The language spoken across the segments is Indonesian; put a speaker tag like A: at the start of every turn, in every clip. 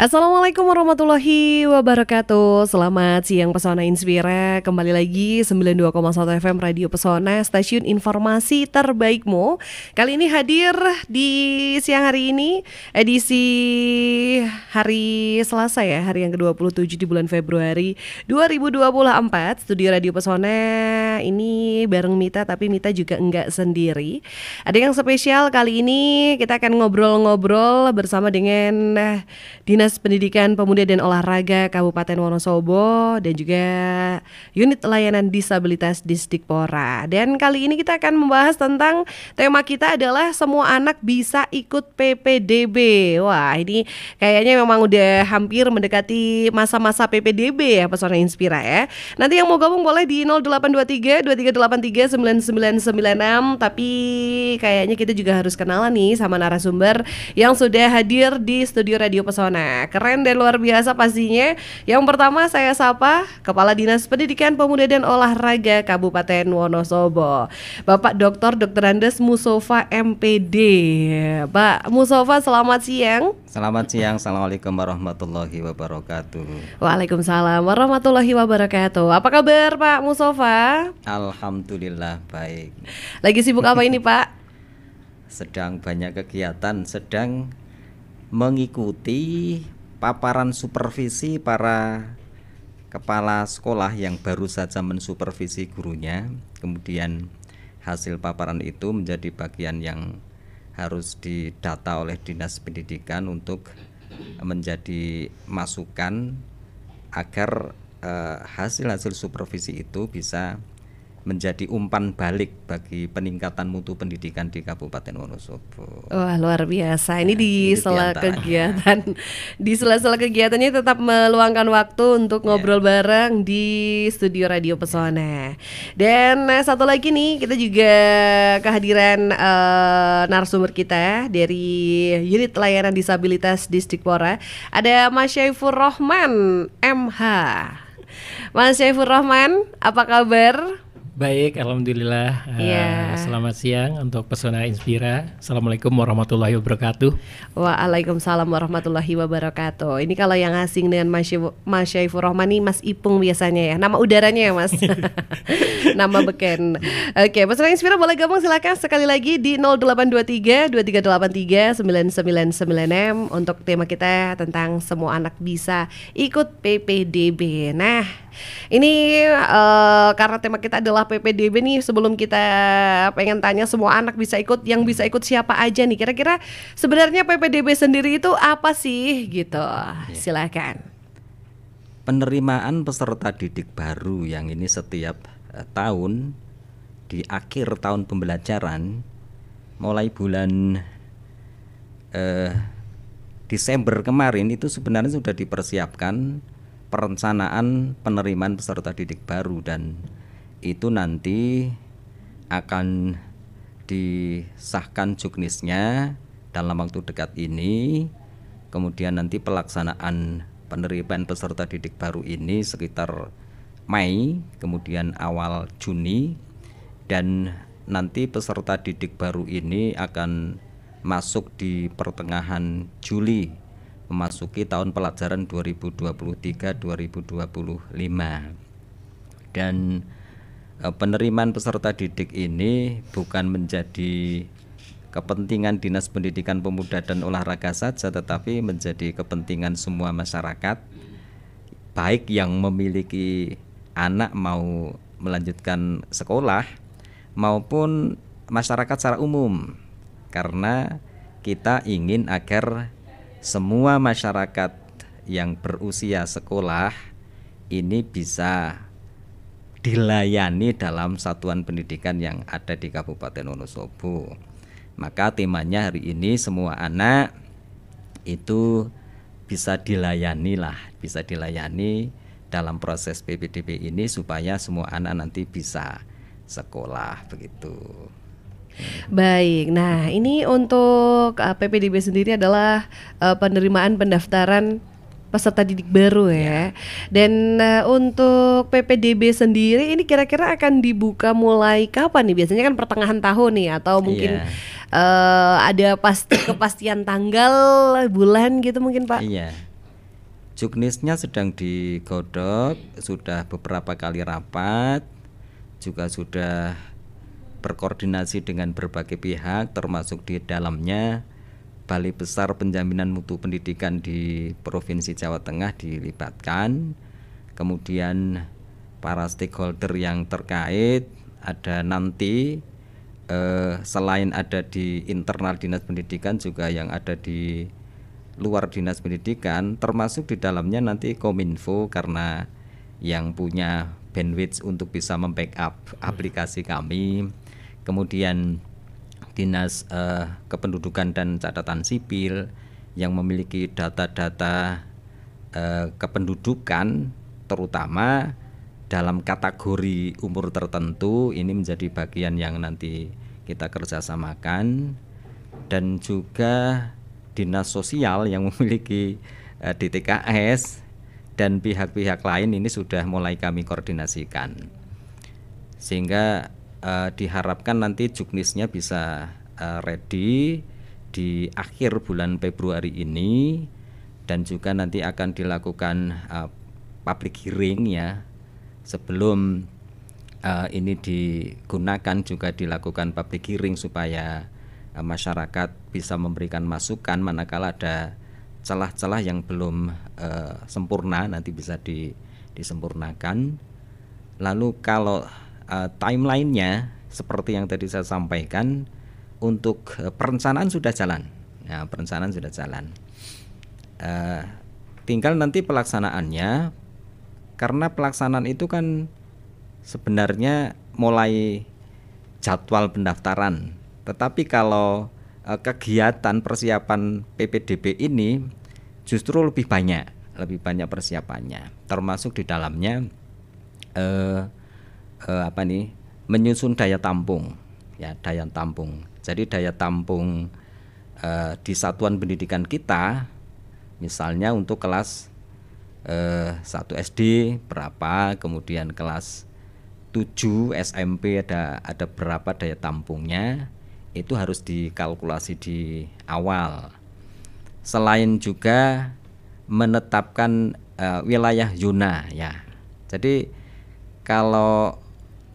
A: Assalamualaikum warahmatullahi wabarakatuh. Selamat siang Pesona Inspira Kembali lagi 92,1 FM Radio Pesona Stasiun informasi terbaikmu. Kali ini hadir di siang hari ini Edisi hari Selasa ya Hari yang ke-27 di bulan Februari 2024 Studio Radio Pesona ini bareng Mita Tapi Mita juga enggak sendiri. Ada yang spesial kali ini Kita akan ngobrol-ngobrol bersama dengan Dinas Dinas Pendidikan Pemuda dan Olahraga Kabupaten Wonosobo dan juga Unit Layanan Disabilitas Disdikpora. Dan kali ini kita akan membahas tentang tema kita adalah semua anak bisa ikut PPDB. Wah, ini kayaknya memang udah hampir mendekati masa-masa PPDB ya Pesona Inspira ya. Nanti yang mau gabung boleh di 0823 2383 9996 tapi kayaknya kita juga harus kenalan nih sama narasumber yang sudah hadir di studio Radio Pesona keren dan luar biasa pastinya. Yang pertama saya sapa Kepala Dinas Pendidikan Pemuda dan Olahraga Kabupaten Wonosobo, Bapak Dr. Dr. Andes Musofa MPD. Pak Musofa, selamat siang.
B: Selamat siang, Assalamualaikum warahmatullahi wabarakatuh
A: Waalaikumsalam warahmatullahi wabarakatuh Apa kabar Pak Musofa?
B: Alhamdulillah baik
A: Lagi sibuk apa ini Pak?
B: Sedang banyak kegiatan, sedang mengikuti paparan supervisi para kepala sekolah yang baru saja mensupervisi gurunya. Kemudian hasil paparan itu menjadi bagian yang harus didata oleh Dinas Pendidikan untuk menjadi masukan agar eh, hasil-hasil supervisi itu bisa menjadi umpan balik bagi peningkatan mutu pendidikan di Kabupaten Wonosobo.
A: Wah luar biasa. Ini nah, di sela kegiatan, di sela-sela kegiatannya tetap meluangkan waktu untuk iya. ngobrol yeah. bareng di studio Radio Pesona. Dan eh, satu lagi nih kita juga kehadiran uh, narasumber kita dari unit layanan disabilitas Disdikpora. Ada Mas Syaifur Rohman MH. Mas Syaifur Rohman, apa kabar?
C: Baik, alhamdulillah. Yeah. Uh, selamat siang untuk Pesona Inspira. Assalamualaikum warahmatullahi wabarakatuh.
A: Waalaikumsalam warahmatullahi wabarakatuh. Ini kalau yang asing dengan Mas, Mas Syaifur Rahman ini Mas Ipung biasanya ya. Nama udaranya ya Mas. Nama beken. Oke, Pesona Inspira boleh gabung silakan sekali lagi di 0823 2383 9996 untuk tema kita tentang semua anak bisa ikut PPDB. Nah, ini uh, karena tema kita adalah PPDB nih sebelum kita pengen tanya semua anak bisa ikut yang bisa ikut siapa aja nih? Kira-kira sebenarnya PPDB sendiri itu apa sih? Gitu. Ya. silakan.
B: Penerimaan peserta didik baru yang ini setiap uh, tahun di akhir tahun pembelajaran mulai bulan uh, Desember kemarin itu sebenarnya sudah dipersiapkan perencanaan penerimaan peserta didik baru dan itu nanti akan disahkan juknisnya dalam waktu dekat ini. Kemudian nanti pelaksanaan penerimaan peserta didik baru ini sekitar Mei kemudian awal Juni dan nanti peserta didik baru ini akan masuk di pertengahan Juli memasuki tahun pelajaran 2023-2025 dan Eh, penerimaan peserta didik ini bukan menjadi kepentingan Dinas Pendidikan Pemuda dan Olahraga saja tetapi menjadi kepentingan semua masyarakat baik yang memiliki anak mau melanjutkan sekolah maupun masyarakat secara umum. Karena kita ingin agar semua masyarakat yang berusia sekolah ini bisa dilayani dalam satuan pendidikan yang ada di Kabupaten Wonosobo. Maka temanya hari ini semua anak itu bisa dilayani lah, bisa dilayani dalam proses PPDB ini supaya semua anak nanti bisa sekolah begitu.
A: Baik, nah ini untuk uh, PPDB sendiri adalah uh, penerimaan pendaftaran peserta didik baru ya. ya. Dan uh, untuk PPDB sendiri ini kira-kira akan dibuka mulai kapan nih? Biasanya kan pertengahan tahun nih atau mungkin. Iya. uh, ada pasti kepastian tanggal bulan gitu mungkin Pak?
B: Iya. Juknisnya sedang digodok, sudah beberapa kali rapat, juga sudah berkoordinasi dengan berbagai pihak termasuk di dalamnya Balai Besar Penjaminan Mutu Pendidikan di Provinsi Jawa Tengah dilibatkan. Kemudian para stakeholder yang terkait ada nanti eh, selain ada di internal dinas pendidikan juga yang ada di luar dinas pendidikan termasuk di dalamnya nanti kominfo karena yang punya bandwidth untuk bisa membackup aplikasi kami kemudian dinas eh, kependudukan dan catatan sipil yang memiliki data-data eh, kependudukan terutama dalam kategori umur tertentu ini menjadi bagian yang nanti kita kerjasamakan. Dan juga dinas sosial yang memiliki eh, DTKS dan pihak-pihak lain ini sudah mulai kami koordinasikan. Sehingga uh, diharapkan nanti juknisnya bisa uh, ready di akhir bulan Februari ini dan juga nanti akan dilakukan uh, public hearing ya sebelum uh, ini digunakan juga dilakukan public hearing supaya uh, masyarakat bisa memberikan masukan manakala ada celah-celah yang belum uh, sempurna nanti bisa di, disempurnakan. Lalu kalau uh, timelinenya seperti yang tadi saya sampaikan untuk uh, perencanaan sudah jalan. Nah, perencanaan sudah jalan. Uh, tinggal nanti pelaksanaannya karena pelaksanaan itu kan sebenarnya mulai jadwal pendaftaran. Tetapi kalau e, kegiatan persiapan PPDB ini justru lebih banyak, lebih banyak persiapannya. Termasuk di dalamnya eh, eh, apa nih? menyusun daya tampung, ya daya tampung. Jadi daya tampung eh, di satuan pendidikan kita, misalnya untuk kelas eh, 1 SD berapa, kemudian kelas 7 SMP ada ada berapa daya tampungnya itu harus dikalkulasi di awal. Selain juga menetapkan uh, wilayah zona ya. Jadi kalau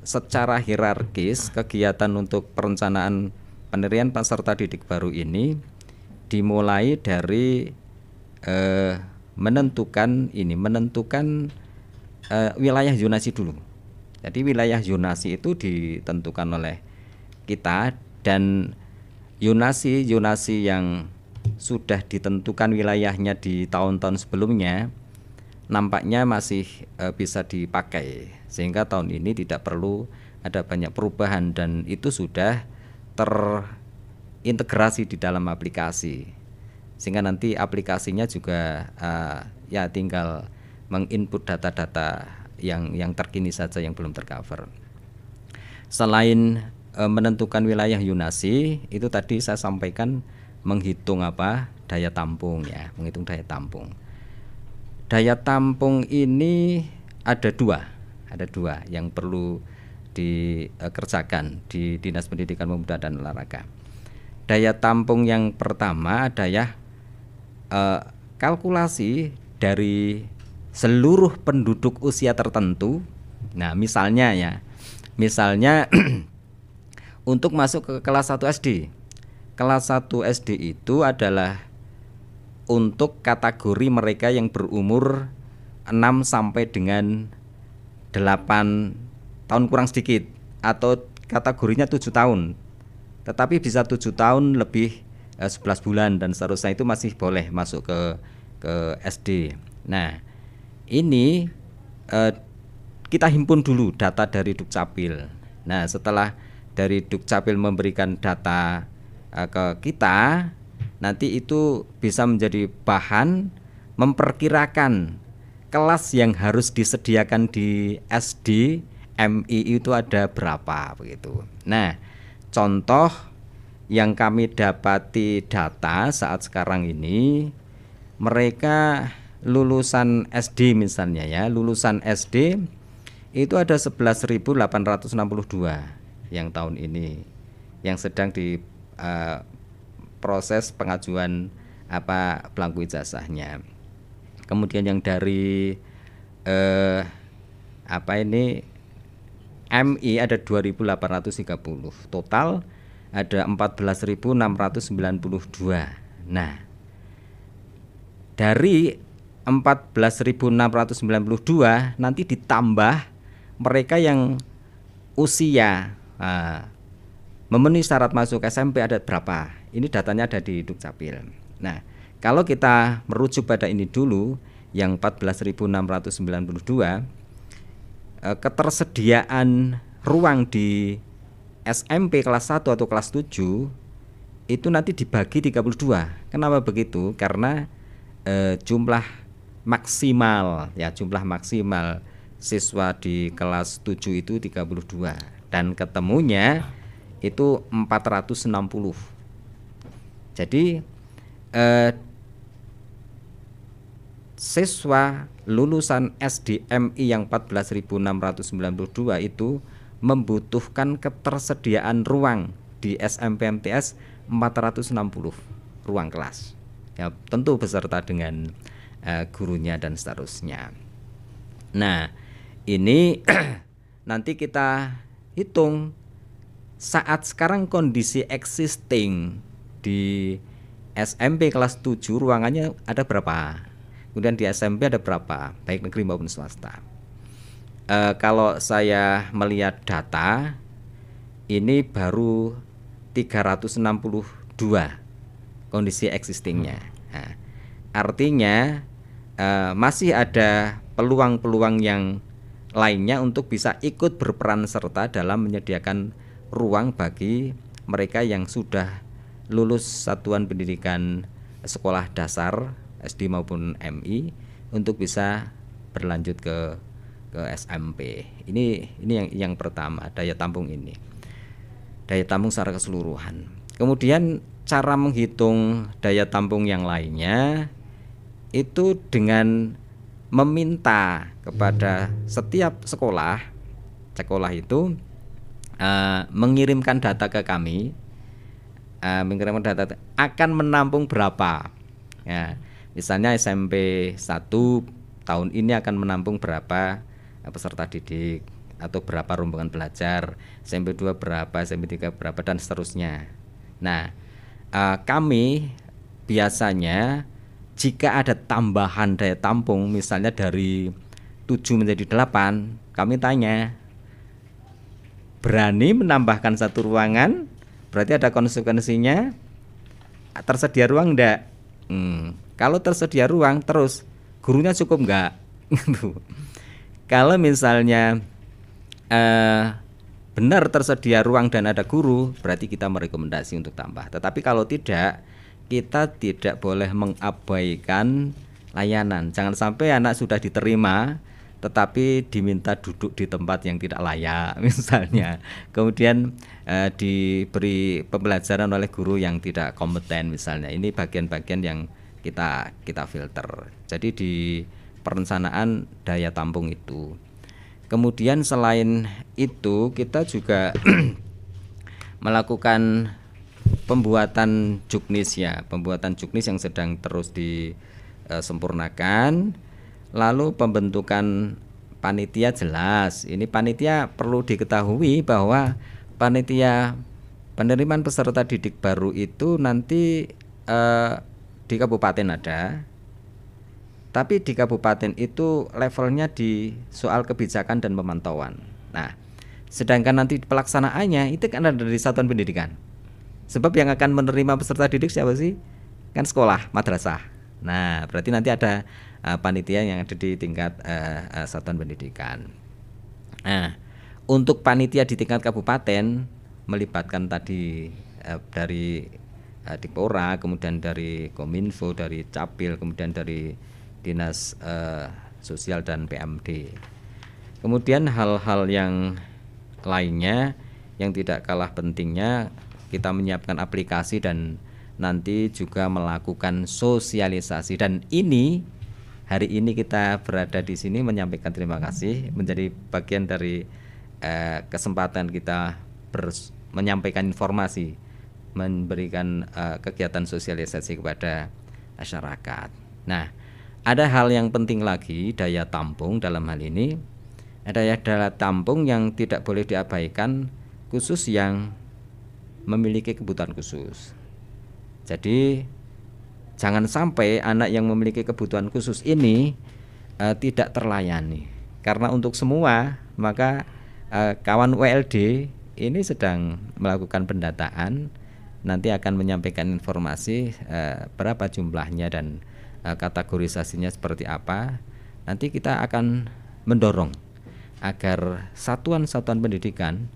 B: secara hierarkis kegiatan untuk perencanaan penerian peserta didik baru ini dimulai dari eh, menentukan ini menentukan uh, wilayah zonasi dulu. Jadi wilayah zonasi itu ditentukan oleh kita dan zonasi zonasi yang sudah ditentukan wilayahnya di tahun-tahun sebelumnya nampaknya masih uh, bisa dipakai sehingga tahun ini tidak perlu ada banyak perubahan dan itu sudah terintegrasi di dalam aplikasi sehingga nanti aplikasinya juga uh, ya tinggal menginput data-data yang yang terkini saja yang belum tercover. Selain uh, menentukan wilayah Yunasi, itu tadi saya sampaikan menghitung apa daya tampung ya, menghitung daya tampung. Daya tampung ini ada dua, ada dua yang perlu dikerjakan di Dinas Pendidikan Pemuda dan Olahraga. Daya tampung yang pertama adalah uh, kalkulasi dari seluruh penduduk usia tertentu. Nah, misalnya ya. Misalnya untuk masuk ke kelas 1 SD. Kelas 1 SD itu adalah untuk kategori mereka yang berumur 6 sampai dengan 8 tahun kurang sedikit atau kategorinya 7 tahun. Tetapi bisa 7 tahun lebih 11 eh, bulan dan seterusnya itu masih boleh masuk ke ke SD. Nah, ini eh, kita himpun dulu data dari Dukcapil. Nah, setelah dari Dukcapil memberikan data eh, ke kita, nanti itu bisa menjadi bahan memperkirakan kelas yang harus disediakan di SD MI itu ada berapa begitu. Nah, contoh yang kami dapati data saat sekarang ini mereka lulusan SD misalnya ya lulusan SD itu ada 11.862 yang tahun ini yang sedang di uh, proses pengajuan apa belangku ijazahnya. Kemudian yang dari eh, apa ini MI ada 2830 total ada 14.692 nah dari 14.692 nanti ditambah mereka yang usia uh, memenuhi syarat masuk SMP ada berapa? Ini datanya ada di Dukcapil. Nah, kalau kita merujuk pada ini dulu yang 14.692 eh, ketersediaan ruang di SMP kelas 1 atau kelas 7 itu nanti dibagi 32. Kenapa begitu? Karena eh, jumlah maksimal ya jumlah maksimal siswa di kelas 7 itu 32 dan ketemunya itu 460. Jadi eh, siswa lulusan SDMI yang 14.692 itu membutuhkan ketersediaan ruang di SMPMTS 460 ruang kelas. Ya, tentu beserta dengan uh, gurunya dan seterusnya. Nah, ini nanti kita hitung saat sekarang kondisi existing di SMP kelas 7 ruangannya ada berapa? Kemudian di SMP ada berapa? Baik negeri maupun swasta. E, kalau saya melihat data ini baru 362 kondisi existingnya. Nah, artinya e, masih ada peluang-peluang yang lainnya untuk bisa ikut berperan serta dalam menyediakan ruang bagi mereka yang sudah lulus satuan pendidikan sekolah dasar SD maupun MI untuk bisa berlanjut ke ke SMP. Ini ini yang yang pertama daya tampung ini. Daya tampung secara keseluruhan. Kemudian cara menghitung daya tampung yang lainnya itu dengan meminta kepada setiap sekolah sekolah itu uh, mengirimkan data ke kami uh, mengirimkan data akan menampung berapa. Ya misalnya SMP 1 tahun ini akan menampung berapa uh, peserta didik atau berapa rombongan belajar SMP 2 berapa SMP 3 berapa dan seterusnya. Nah uh, kami biasanya jika ada tambahan daya tampung misalnya dari 7 menjadi 8 kami tanya berani menambahkan satu ruangan berarti ada konsekuensinya. Tersedia ruang enggak hmm. kalau tersedia ruang terus gurunya cukup enggak kalau misalnya eh, benar tersedia ruang dan ada guru berarti kita merekomendasi untuk tambah. Tetapi kalau tidak kita tidak boleh mengabaikan layanan. Jangan sampai anak sudah diterima tetapi diminta duduk di tempat yang tidak layak misalnya. Kemudian eh, diberi pembelajaran oleh guru yang tidak kompeten misalnya. Ini bagian-bagian yang kita kita filter. Jadi di perencanaan daya tampung itu. Kemudian selain itu kita juga melakukan pembuatan juknis ya. Pembuatan juknis yang sedang terus disempurnakan Lalu pembentukan panitia jelas. Ini panitia perlu diketahui bahwa panitia penerimaan peserta didik baru itu nanti eh, di kabupaten ada. Tapi di kabupaten itu levelnya di soal kebijakan dan pemantauan. Nah, sedangkan nanti pelaksanaannya itu kan ada dari satuan pendidikan. Sebab yang akan menerima peserta didik siapa sih? Kan sekolah, madrasah. Nah, berarti nanti ada uh, panitia yang ada di tingkat uh, uh, satuan pendidikan. Nah, untuk panitia di tingkat kabupaten melibatkan tadi uh, dari uh, Dipora, kemudian dari Kominfo, dari Capil, kemudian dari Dinas uh, Sosial dan PMD. Kemudian hal-hal yang lainnya yang tidak kalah pentingnya kita menyiapkan aplikasi dan nanti juga melakukan sosialisasi dan ini hari ini kita berada di sini menyampaikan terima kasih menjadi bagian dari eh, kesempatan kita menyampaikan informasi memberikan eh, kegiatan sosialisasi kepada masyarakat. Nah, ada hal yang penting lagi daya tampung dalam hal ini ada daya tampung yang tidak boleh diabaikan khusus yang memiliki kebutuhan khusus. Jadi jangan sampai anak yang memiliki kebutuhan khusus ini uh, tidak terlayani. Karena untuk semua maka uh, kawan WLD ini sedang melakukan pendataan nanti akan menyampaikan informasi uh, berapa jumlahnya dan uh, kategorisasinya seperti apa. Nanti kita akan mendorong agar satuan-satuan pendidikan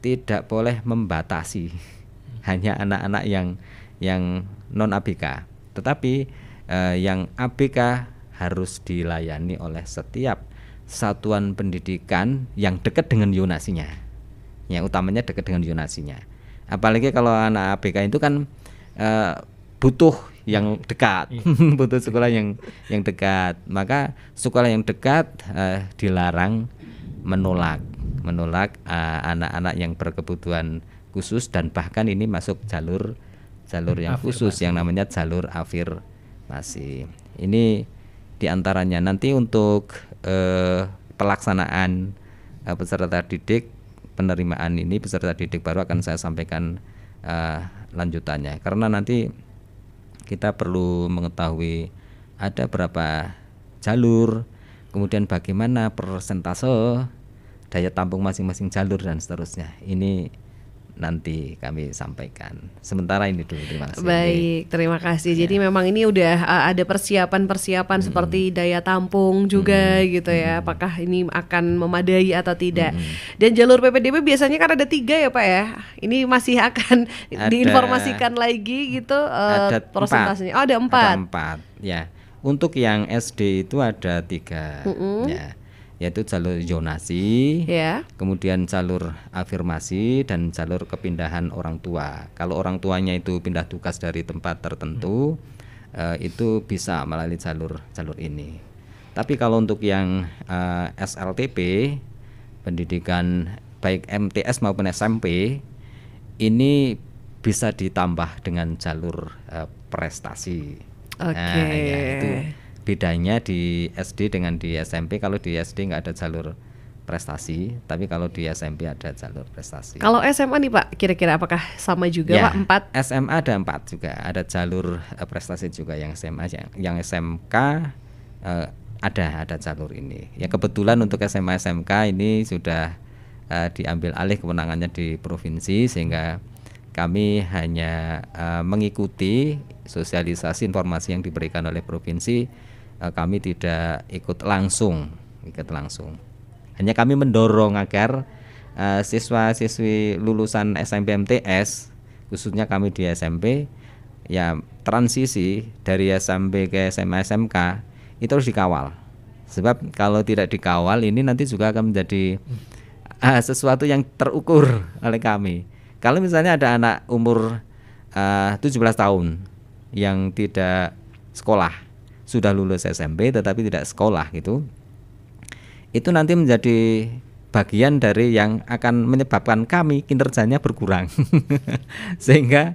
B: tidak boleh membatasi hanya anak-anak yang yang non ABK, tetapi uh, yang ABK harus dilayani oleh setiap satuan pendidikan yang dekat dengan yonasinya. Yang utamanya dekat dengan yonasinya apalagi kalau anak ABK itu kan uh, butuh yang dekat iya. butuh sekolah yang yang dekat maka sekolah yang dekat uh, dilarang menolak menolak eh, anak-anak uh, yang berkebutuhan khusus dan bahkan ini masuk jalur jalur yang khusus yang namanya jalur afirmasi ini di antaranya nanti untuk uh, pelaksanaan uh, peserta didik penerimaan ini peserta didik baru akan saya sampaikan uh, lanjutannya. Karena nanti kita perlu mengetahui ada berapa jalur kemudian bagaimana persentase daya tampung masing-masing jalur dan seterusnya. Ini nanti kami sampaikan. Sementara ini dulu terima kasih.
A: Baik, terima kasih. Ya. Jadi memang ini udah uh, ada persiapan-persiapan hmm. seperti daya tampung juga hmm. gitu ya. Apakah ini akan memadai atau tidak? Hmm. Dan jalur PPDB biasanya kan ada tiga ya Pak ya. Ini masih akan ada, diinformasikan lagi gitu uh, ada prosentasenya.
B: Empat. Oh ada empat. Ada empat ya. Untuk yang SD itu ada tiga. -hmm. Ya yaitu jalur zonasi, yeah. kemudian jalur afirmasi dan jalur kepindahan orang tua. Kalau orang tuanya itu pindah tugas dari tempat tertentu, hmm. uh, itu bisa melalui jalur jalur ini. Tapi kalau untuk yang uh, eh, SLTP, pendidikan baik MTS maupun SMP, ini bisa ditambah dengan jalur uh, prestasi.
A: Oke. Okay. Nah, ya, itu
B: bedanya di SD dengan di SMP kalau di SD nggak ada jalur prestasi tapi kalau di SMP ada jalur prestasi.
A: Kalau SMA nih Pak kira-kira apakah sama juga ya, Pak? Empat?
B: SMA ada empat juga. Ada jalur uh, prestasi juga yang SMA yang, yang SMK uh, ada ada jalur ini. Ya kebetulan untuk SMA SMK ini sudah uh, diambil alih kewenangannya di provinsi sehingga kami hanya uh, mengikuti sosialisasi informasi yang diberikan oleh provinsi Eh, kami tidak ikut langsung ikut langsung. Hanya kami mendorong agar uh, siswa-siswi lulusan SMP MTS khususnya kami di SMP ya transisi dari SMP ke SMA SMK itu harus dikawal. Sebab kalau tidak dikawal ini nanti juga akan menjadi uh, sesuatu yang terukur oleh kami. Kalau misalnya ada anak umur uh, 17 tahun yang tidak sekolah sudah lulus SMP tetapi tidak sekolah gitu itu nanti menjadi bagian dari yang akan menyebabkan kami kinerjanya berkurang. Sehingga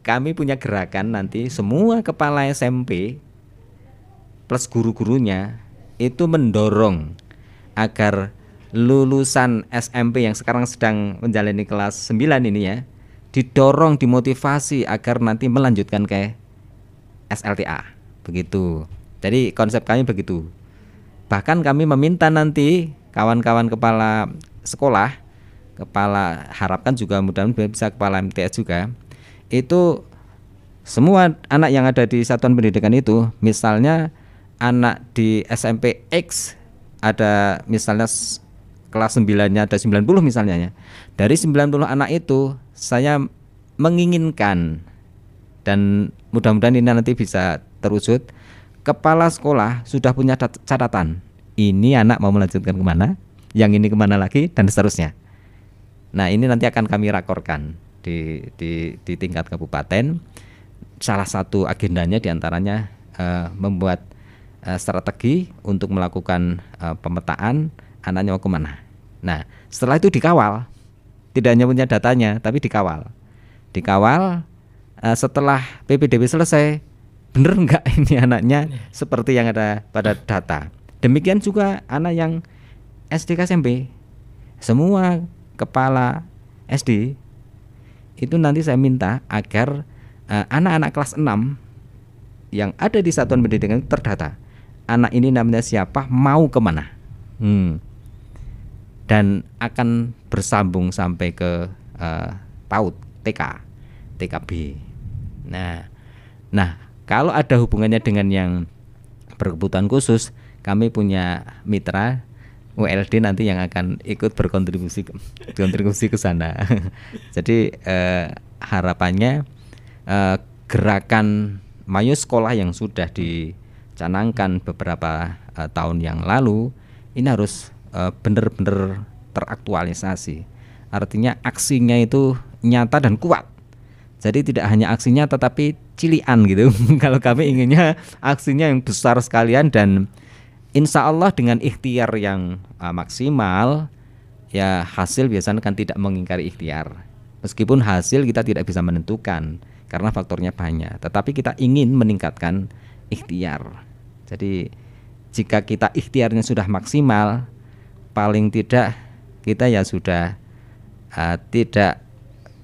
B: kami punya gerakan nanti semua kepala SMP plus guru-gurunya itu mendorong agar lulusan SMP yang sekarang sedang menjalani kelas 9 ini ya didorong dimotivasi agar nanti melanjutkan ke SLTA begitu jadi konsep kami begitu bahkan kami meminta nanti kawan-kawan kepala sekolah kepala harapkan juga mudah-mudahan bisa kepala MTS juga itu semua anak yang ada di satuan pendidikan itu misalnya anak di SMP X ada misalnya kelas 9-nya ada 90 misalnya ya. Dari 90 anak itu saya menginginkan dan mudah-mudahan ini nanti bisa terwujud kepala sekolah sudah punya catatan. Ini anak mau melanjutkan ke mana? Yang ini ke mana lagi? Dan seterusnya. Nah ini nanti akan kami rakorkan di, di, di tingkat kabupaten. Salah satu agendanya di antaranya uh, membuat uh, strategi untuk melakukan uh, pemetaan anaknya mau ke mana. Nah setelah itu dikawal. Tidak hanya punya datanya tapi dikawal. Dikawal uh, setelah PPDB selesai bener nggak ini anaknya seperti yang ada pada data. Demikian juga anak yang SD SMP, semua kepala SD itu nanti saya minta agar anak anak-anak kelas 6 yang ada di satuan pendidikan itu terdata. Anak ini namanya siapa, mau ke mana, hmm. dan akan bersambung sampai ke uh, PAUD, TK, TKB. Nah, nah kalau ada hubungannya dengan yang berkebutuhan khusus, kami punya mitra ULD nanti yang akan ikut berkontribusi kontribusi ke sana. Jadi eh, harapannya eh, gerakan Mayo Sekolah yang sudah dicanangkan beberapa eh, tahun yang lalu ini harus eh, benar-benar teraktualisasi. Artinya aksinya itu nyata dan kuat. Jadi tidak hanya aksinya tetapi cilian gitu. Kalau kami inginnya aksinya yang besar sekalian dan insya Allah dengan ikhtiar yang uh, maksimal ya hasil biasanya kan tidak mengingkari ikhtiar. Meskipun hasil kita tidak bisa menentukan karena faktornya banyak, tetapi kita ingin meningkatkan ikhtiar. Jadi jika kita ikhtiarnya sudah maksimal, paling tidak kita ya sudah uh, tidak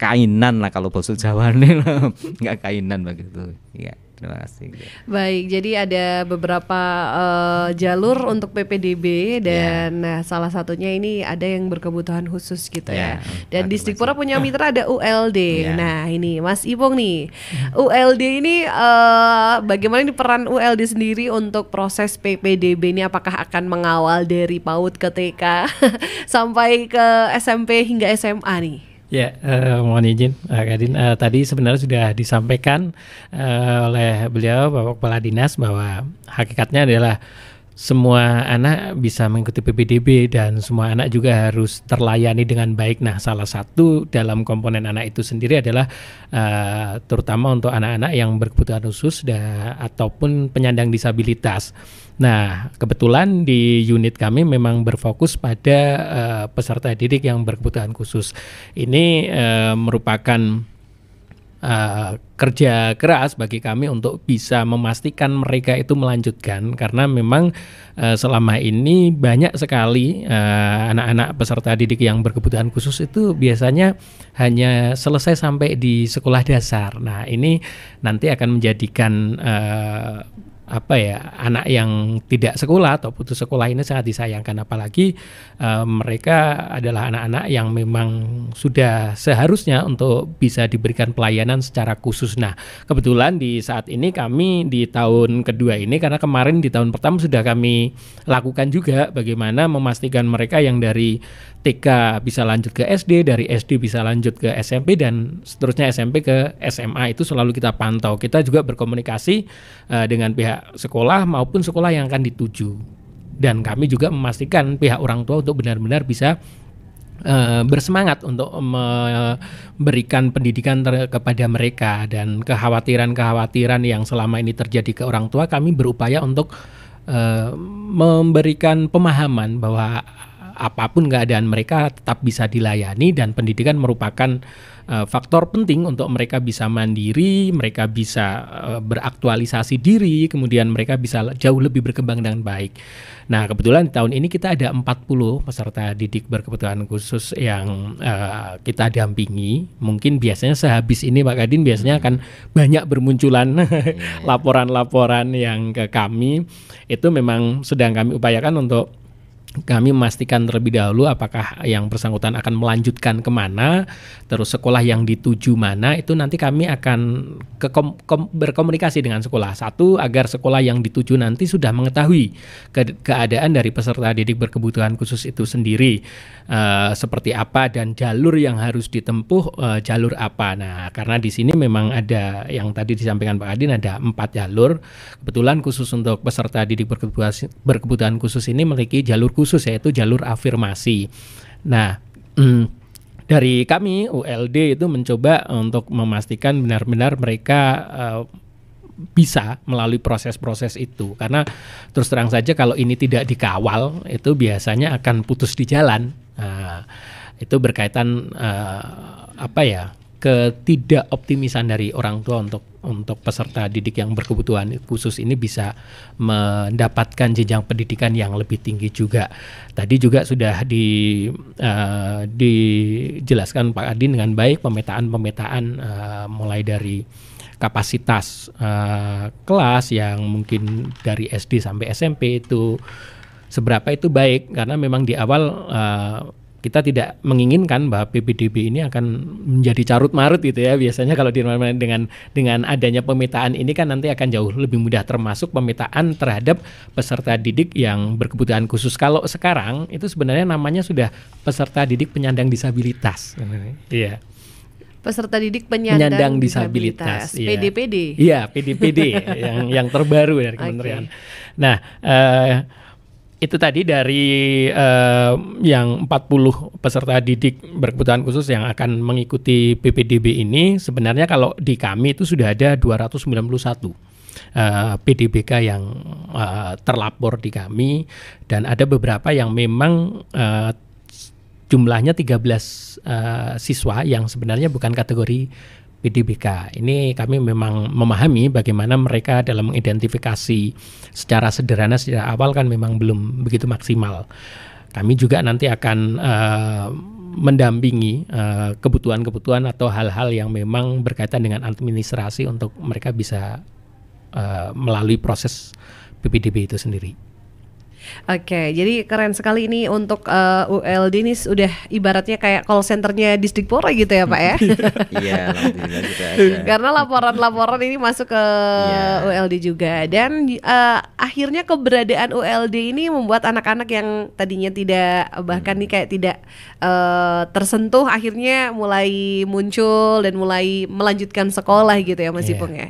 B: kainan lah kalau bahasa Jawa nih nggak kainan begitu. Ya terima kasih.
A: Baik jadi ada beberapa uh, jalur untuk PPDB dan yeah. nah, salah satunya ini ada yang berkebutuhan khusus gitu yeah, ya dan di Stikpura punya mitra ada ULD yeah. nah ini Mas Ibong nih. ULD ini uh, bagaimana ini peran ULD sendiri untuk proses PPDB ini? Apakah akan mengawal dari PAUD ke TK sampai ke SMP hingga SMA nih
C: Ya, uh, mohon izin, uh, Kadin. Uh, tadi sebenarnya sudah disampaikan uh, oleh beliau Bapak Kepala Dinas bahwa hakikatnya adalah semua anak bisa mengikuti PPDB dan semua anak juga harus terlayani dengan baik. Nah, salah satu dalam komponen anak itu sendiri adalah uh, terutama untuk anak-anak yang berkebutuhan khusus dan ataupun penyandang disabilitas. Nah, kebetulan di unit kami memang berfokus pada uh, peserta didik yang berkebutuhan khusus. Ini uh, merupakan uh, kerja keras bagi kami untuk bisa memastikan mereka itu melanjutkan karena memang uh, selama ini banyak sekali anak-anak uh, peserta didik yang berkebutuhan khusus itu biasanya hanya selesai sampai di sekolah dasar. Nah, ini nanti akan menjadikan uh, apa ya anak yang tidak sekolah atau putus sekolah ini sangat disayangkan apalagi uh, mereka adalah anak-anak yang memang sudah seharusnya untuk bisa diberikan pelayanan secara khusus. Nah, kebetulan di saat ini kami di tahun kedua ini karena kemarin di tahun pertama sudah kami lakukan juga bagaimana memastikan mereka yang dari TK bisa lanjut ke SD, dari SD bisa lanjut ke SMP dan seterusnya SMP ke SMA itu selalu kita pantau. Kita juga berkomunikasi uh, dengan pihak sekolah maupun sekolah yang akan dituju. Dan kami juga memastikan pihak orang tua untuk benar-benar bisa uh, bersemangat untuk memberikan pendidikan kepada mereka dan kekhawatiran-kekhawatiran yang selama ini terjadi ke orang tua kami berupaya untuk uh, memberikan pemahaman bahwa apa pun keadaan mereka tetap bisa dilayani dan pendidikan merupakan uh, faktor penting untuk mereka bisa mandiri, mereka bisa uh, beraktualisasi diri, kemudian mereka bisa jauh lebih berkembang dengan baik. Nah, kebetulan di tahun ini kita ada 40 peserta didik berkebutuhan khusus yang uh, kita dampingi. Mungkin biasanya sehabis ini Pak Kadin biasanya akan banyak bermunculan iya. laporan-laporan yang ke kami. Itu memang sedang kami upayakan untuk kami memastikan terlebih dahulu apakah yang bersangkutan akan melanjutkan ke mana, terus sekolah yang dituju mana, itu nanti kami akan ke kom, kom, berkomunikasi dengan sekolah. Satu, agar sekolah yang dituju nanti sudah mengetahui ke, keadaan dari peserta didik berkebutuhan khusus itu sendiri, uh, seperti apa dan jalur yang harus ditempuh, uh, jalur apa. Nah, karena di sini memang ada yang tadi disampaikan Pak Adin ada empat jalur. Kebetulan khusus untuk peserta didik berkebutuhan, khusus ini memiliki jalur khusus yaitu jalur afirmasi. Nah, mm, dari kami ULD itu mencoba untuk memastikan benar-benar mereka uh, bisa melalui proses-proses itu karena terus terang saja kalau ini tidak dikawal itu biasanya akan putus di jalan. Nah, itu berkaitan uh, apa ya ketidakoptimisan dari orang tua untuk untuk peserta didik yang berkebutuhan khusus ini bisa mendapatkan jenjang pendidikan yang lebih tinggi juga. Tadi juga sudah di uh, dijelaskan Pak Adin dengan baik pemetaan-pemetaan uh, mulai dari kapasitas uh, kelas yang mungkin dari SD sampai SMP itu seberapa itu baik karena memang di awal uh, kita tidak menginginkan bahwa PPDB ini akan menjadi carut marut gitu ya. Biasanya kalau di dengan dengan adanya pemetaan ini kan nanti akan jauh lebih mudah termasuk pemetaan terhadap peserta didik yang berkebutuhan khusus. Kalau sekarang itu sebenarnya namanya sudah peserta didik penyandang disabilitas. Iya.
A: Peserta didik penyandang, penyandang disabilitas,
C: disabilitas PDPD iya PDPD yang yang terbaru dari kementerian. Okay. nah uh, itu tadi dari uh, yang 40 peserta didik berkebutuhan khusus yang akan mengikuti PPDB ini sebenarnya kalau di kami itu sudah ada 291 uh, PDBK yang uh, terlapor di kami. Dan ada beberapa yang memang uh, jumlahnya 13 uh, siswa yang sebenarnya bukan kategori PDBK. Ini kami memang memahami bagaimana mereka dalam mengidentifikasi secara sederhana sejak awal kan memang belum begitu maksimal. Kami juga nanti akan uh, mendampingi kebutuhan kebutuhan-kebutuhan atau hal-hal yang memang berkaitan dengan administrasi untuk mereka bisa uh, melalui proses PPDB itu sendiri.
A: Oke, jadi keren sekali ini untuk uh, eh, ULD ini sudah ibaratnya kayak call centernya Disdikpora gitu ya Pak ya?
B: Iya, juga
A: ada. Karena laporan-laporan ini masuk ke yeah. ULD juga dan uh, akhirnya keberadaan ULD ini membuat anak-anak yang tadinya tidak bahkan hmm. nih kayak tidak uh, tersentuh akhirnya mulai muncul dan mulai melanjutkan sekolah gitu ya Mas yeah. Ipung ya.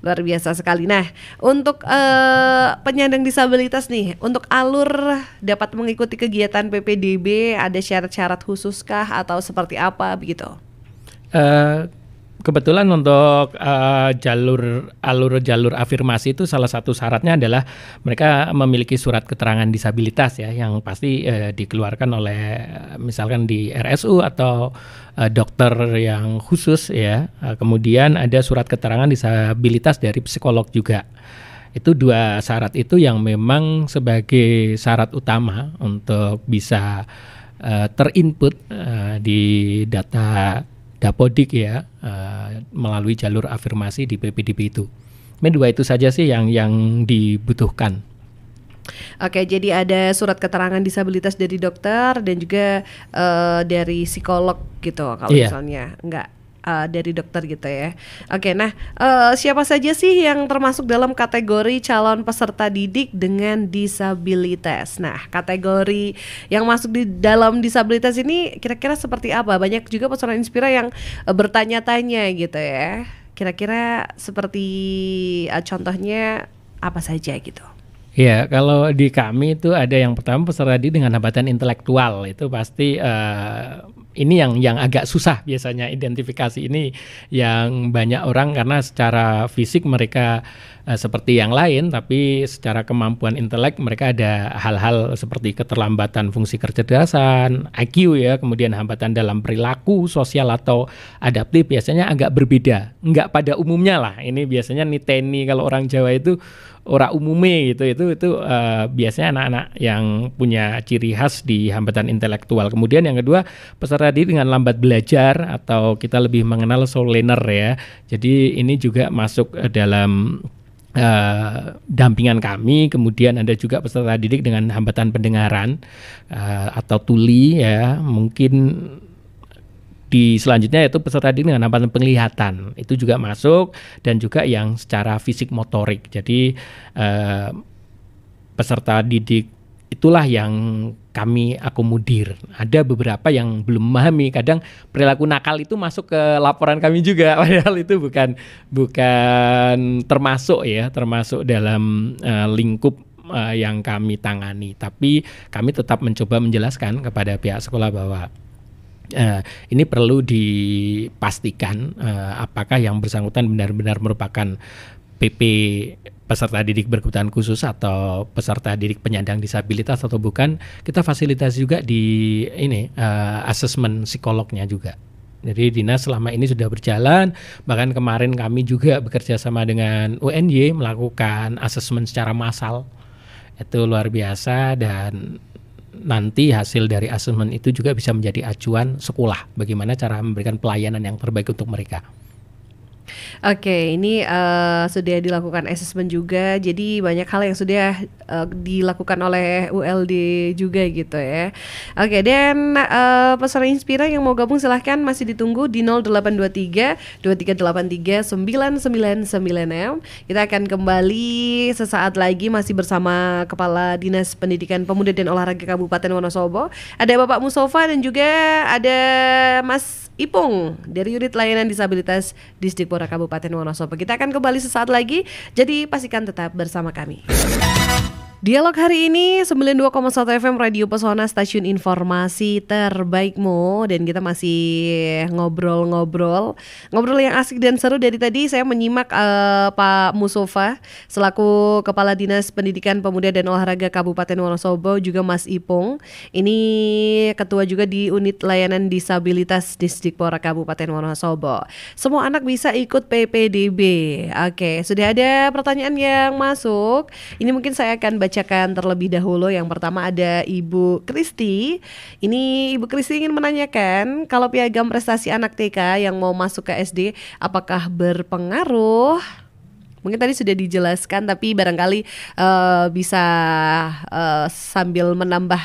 A: Luar biasa sekali. Nah, untuk uh, penyandang disabilitas nih, untuk alur dapat mengikuti kegiatan PPDB ada syarat-syarat khususkah atau seperti apa begitu?
C: Uh, kebetulan untuk uh, jalur alur jalur afirmasi itu salah satu syaratnya adalah mereka memiliki surat keterangan disabilitas ya yang pasti uh, dikeluarkan oleh misalkan di RSU atau dokter yang khusus ya. Kemudian ada surat keterangan disabilitas dari psikolog juga. Itu dua syarat itu yang memang sebagai syarat utama untuk bisa uh, terinput uh, di data Dapodik ya uh, melalui jalur afirmasi di PPDB itu. Ini dua itu saja sih yang yang dibutuhkan.
A: Oke, jadi ada surat keterangan disabilitas dari dokter dan juga uh, dari psikolog gitu kalau yeah. misalnya enggak uh, dari dokter gitu ya. Oke, nah uh, siapa saja sih yang termasuk dalam kategori calon peserta didik dengan disabilitas? Nah, kategori yang masuk di dalam disabilitas ini kira-kira seperti apa? Banyak juga peserta Inspira yang uh, bertanya-tanya gitu ya. Kira-kira seperti uh, contohnya apa saja gitu?
C: Ya, kalau di kami itu ada yang pertama peserta didik dengan hambatan intelektual itu pasti uh, ini yang yang agak susah biasanya identifikasi ini yang banyak orang karena secara fisik mereka uh, seperti yang lain tapi secara kemampuan intelek mereka ada hal-hal seperti keterlambatan fungsi kecerdasan, IQ ya, kemudian hambatan dalam perilaku sosial atau adaptif biasanya agak berbeda. Enggak pada umumnya lah. Ini biasanya niteni kalau orang Jawa itu ora umume gitu itu itu uh, biasanya anak-anak yang punya ciri khas di hambatan intelektual. Kemudian yang kedua peserta didik dengan lambat belajar atau kita lebih mengenal soul learner ya. Jadi ini juga masuk uh, dalam uh, dampingan kami. Kemudian ada juga peserta didik dengan hambatan pendengaran uh, atau tuli ya. Mungkin di selanjutnya yaitu peserta didik dengan hambatan penglihatan itu juga masuk dan juga yang secara fisik motorik jadi eh, peserta didik itulah yang kami akomodir. Ada beberapa yang belum memahami. Kadang perilaku nakal itu masuk ke laporan kami juga, padahal itu bukan bukan termasuk ya, termasuk dalam uh, lingkup uh, yang kami tangani. Tapi kami tetap mencoba menjelaskan kepada pihak sekolah bahwa Uh, ini perlu dipastikan uh, apakah yang bersangkutan benar-benar merupakan PP peserta didik berkebutuhan khusus atau peserta didik penyandang disabilitas atau bukan kita fasilitas juga di ini uh, asesmen psikolognya juga Jadi dinas selama ini sudah berjalan, bahkan kemarin kami juga bekerja sama dengan UNY melakukan asesmen secara massal. Itu luar biasa dan nanti hasil dari asesmen itu juga bisa menjadi acuan sekolah bagaimana cara memberikan pelayanan yang terbaik untuk mereka.
A: Oke, ini uh, sudah dilakukan assessment juga, jadi banyak hal yang sudah uh, dilakukan oleh ULD juga gitu ya. Oke, dan uh, peserta Inspira yang mau gabung silahkan masih ditunggu di 0823 2383 999M. Kita akan kembali sesaat lagi masih bersama Kepala Dinas Pendidikan Pemuda dan Olahraga Kabupaten Wonosobo. Ada Bapak Musofa dan juga ada Mas Ipung dari Unit Layanan Disabilitas Disdikpora Kabupaten Wonosobo. Kita akan kembali sesaat lagi, jadi pastikan tetap bersama kami. Dialog hari ini 92,1 FM Radio Pesona Stasiun Informasi Terbaikmu dan kita masih ngobrol-ngobrol ngobrol yang asik dan seru dari tadi saya menyimak uh, Pak Musofa selaku Kepala Dinas Pendidikan Pemuda dan Olahraga Kabupaten Wonosobo juga Mas Ipung ini ketua juga di Unit Layanan Disabilitas Disdikpora Kabupaten Wonosobo. Semua anak bisa ikut PPDB. Oke, sudah ada pertanyaan yang masuk. Ini mungkin saya akan bacakan terlebih dahulu. Yang pertama ada Ibu Kristi. Ini Ibu Kristi ingin menanyakan kalau piagam prestasi anak TK yang mau masuk ke SD apakah berpengaruh? Mungkin tadi sudah dijelaskan tapi barangkali uh, bisa uh, sambil menambah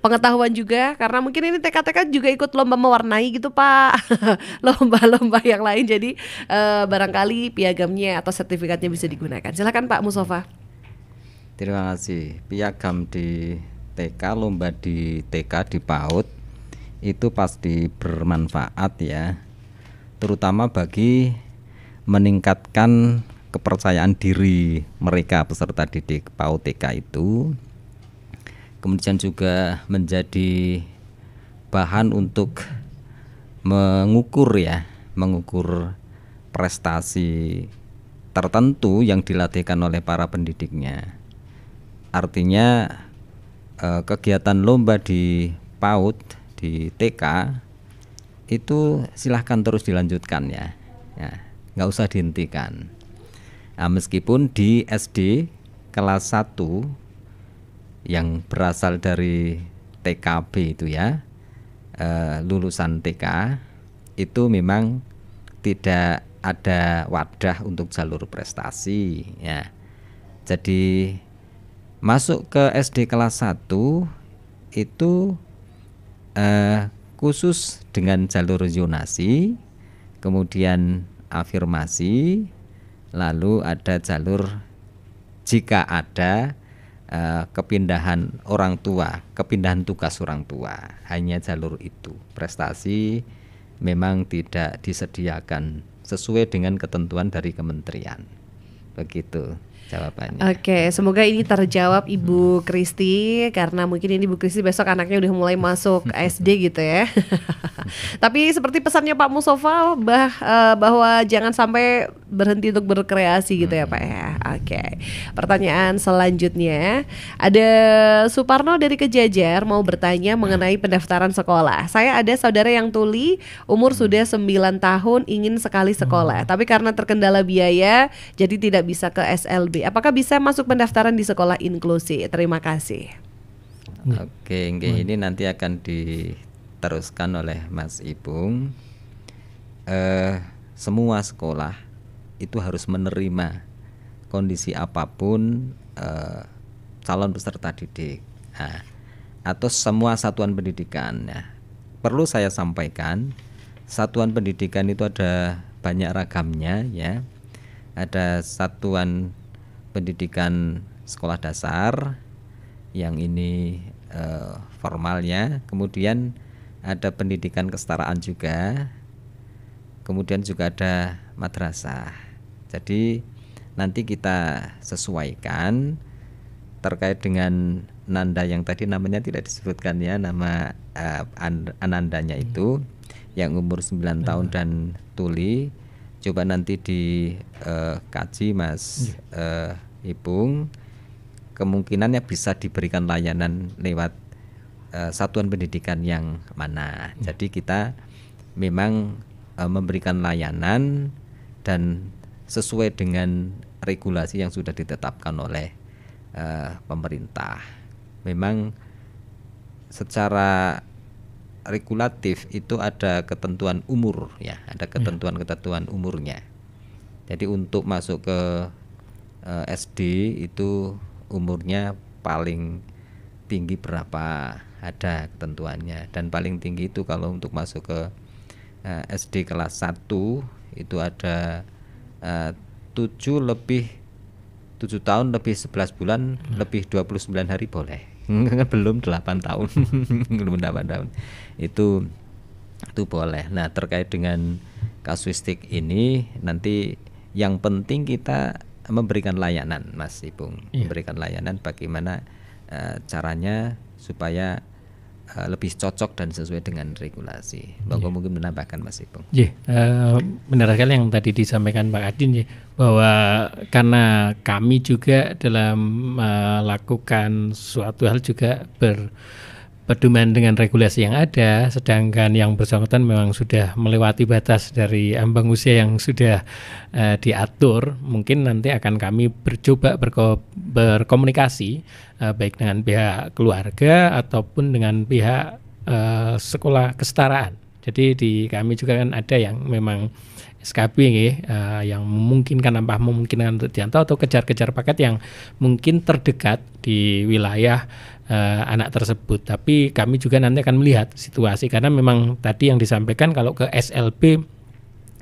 A: pengetahuan juga karena mungkin ini TK-TK juga ikut lomba mewarnai gitu Pak lomba-lomba yang lain jadi uh, barangkali piagamnya atau sertifikatnya bisa digunakan silakan Pak Musofa
B: Terima kasih. Piagam di TK, lomba di TK di PAUD itu pasti bermanfaat ya. Terutama bagi meningkatkan kepercayaan diri mereka peserta didik PAUD TK itu. Kemudian juga menjadi bahan untuk mengukur ya, mengukur prestasi tertentu yang dilatihkan oleh para pendidiknya artinya eh, kegiatan lomba di PAUD di TK itu silahkan terus dilanjutkan ya, ya nggak usah dihentikan. Nah, meskipun di SD kelas 1 yang berasal dari TKB itu ya eh, lulusan TK itu memang tidak ada wadah untuk jalur prestasi ya. Jadi masuk ke SD kelas 1 itu eh, khusus dengan jalur zonasi, kemudian afirmasi, lalu ada jalur jika ada eh, kepindahan orang tua, kepindahan tugas orang tua, hanya jalur itu. Prestasi memang tidak disediakan sesuai dengan ketentuan dari kementerian. Begitu jawabannya.
A: Oke, semoga ini terjawab Ibu Kristi karena mungkin ini Ibu Kristi besok anaknya udah mulai masuk SD gitu ya. Tapi seperti pesannya Pak Musofa bah, uh, bahwa jangan sampai berhenti untuk berkreasi gitu ya Pak ya. Oke. Pertanyaan selanjutnya ada Suparno dari Kejajar mau bertanya mengenai pendaftaran sekolah. Saya ada saudara yang tuli umur sudah 9 tahun ingin sekali sekolah, tapi karena terkendala biaya jadi tidak bisa ke SLB Apakah bisa masuk pendaftaran di sekolah inklusi? Terima kasih.
B: Oke, okay, ini nanti akan diteruskan oleh Mas Ibung. Uh, semua sekolah itu harus menerima kondisi apa pun uh, calon peserta didik nah, atau semua satuan pendidikan. Nah, perlu saya sampaikan, satuan pendidikan itu ada banyak ragamnya ya. Ada satuan pendidikan sekolah dasar yang ini eh, formalnya, kemudian ada pendidikan kesetaraan juga, kemudian juga ada madrasah. Jadi nanti kita sesuaikan terkait dengan nanda yang tadi namanya tidak disebutkan ya nama uh, anandanya itu yang umur 9 tahun dan tuli. Coba nanti dikaji uh, Mas uh, Ibung kemungkinannya bisa diberikan layanan lewat uh, satuan pendidikan yang mana. Hmm. Jadi kita memang uh, memberikan layanan dan sesuai dengan regulasi yang sudah ditetapkan oleh uh, pemerintah. Memang secara regulatif itu ada ketentuan umur ya, ada ya. ketentuan-ketentuan umurnya. Jadi untuk masuk ke uh, eh, SD itu umurnya paling tinggi berapa ada ketentuannya dan paling tinggi itu kalau untuk masuk ke uh, eh, SD kelas 1 itu ada uh, 7 lebih 7 tahun lebih 11 bulan hmm. lebih 29 hari boleh. Belum 8 tahun. Belum 8 tahun. Itu itu boleh. Nah terkait dengan kasuistik ini nanti yang penting kita memberikan layanan Mas Ipung. Iya. memberikan layanan bagaimana uh, caranya supaya uh, lebih cocok dan sesuai dengan regulasi. Bapak yeah. mungkin menambahkan Mas Ipung.
C: Iya, yeah, uh, benar sekali yang tadi disampaikan Pak Adin ya, bahwa karena kami juga dalam melakukan uh, suatu hal juga ber berdomaan dengan regulasi yang ada, sedangkan yang bersangkutan memang sudah melewati batas dari ambang usia yang sudah uh, diatur, mungkin nanti akan kami bercoba berko berkomunikasi uh, baik dengan pihak keluarga ataupun dengan pihak uh, sekolah kesetaraan. Jadi di kami juga kan ada yang memang SKB nih, uh, yang memungkinkan apa memungkinkan untuk diantau atau kejar-kejar paket yang mungkin terdekat di wilayah uh, anak tersebut. Tapi kami juga nanti akan melihat situasi karena memang tadi yang disampaikan kalau ke SLB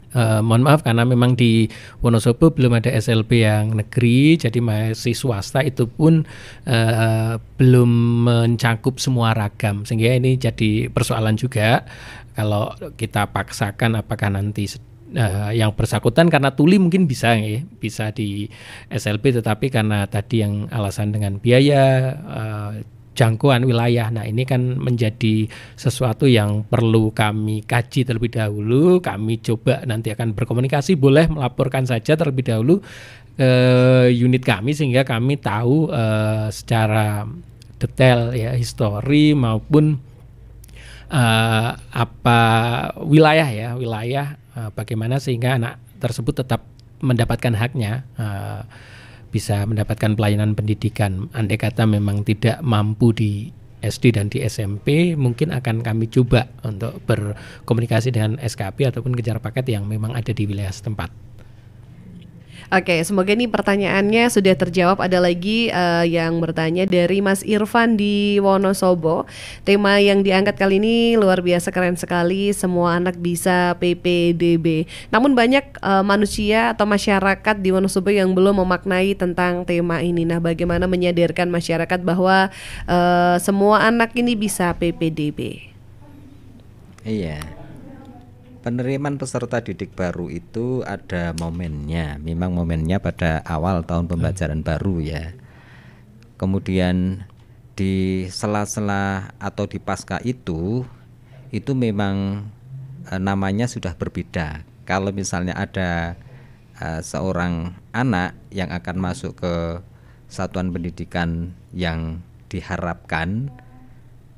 C: Uh, eh, mohon maaf karena memang di Wonosobo belum ada SLB yang negeri, jadi masih swasta itu pun uh, belum mencakup semua ragam, sehingga ini jadi persoalan juga kalau kita paksakan apakah nanti uh, yang bersangkutan karena tuli mungkin bisa ya, bisa di SLB, tetapi karena tadi yang alasan dengan biaya uh, jangkauan wilayah. Nah, ini kan menjadi sesuatu yang perlu kami kaji terlebih dahulu. Kami coba nanti akan berkomunikasi, boleh melaporkan saja terlebih dahulu ke unit kami sehingga kami tahu uh, secara detail ya histori maupun uh, apa wilayah ya, wilayah uh, bagaimana sehingga anak tersebut tetap mendapatkan haknya. Uh, bisa mendapatkan pelayanan pendidikan. Andai kata memang tidak mampu di SD dan di SMP, mungkin akan kami coba untuk berkomunikasi dengan SKP ataupun kejar paket yang memang ada di wilayah setempat.
A: Oke, semoga ini pertanyaannya sudah terjawab. Ada lagi uh, yang bertanya dari Mas Irfan di Wonosobo. Tema yang diangkat kali ini luar biasa keren sekali. Semua anak bisa PPDB. Namun banyak uh, manusia atau masyarakat di Wonosobo yang belum memaknai tentang tema ini. Nah, bagaimana menyadarkan masyarakat bahwa uh, semua anak ini bisa PPDB?
B: Iya penerimaan peserta didik baru itu ada momennya. Memang momennya pada awal tahun pembelajaran hmm. baru ya. Kemudian di sela-sela atau di pasca itu itu memang e, namanya sudah berbeda. Kalau misalnya ada e, seorang anak yang akan masuk ke satuan pendidikan yang diharapkan